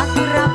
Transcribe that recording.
aku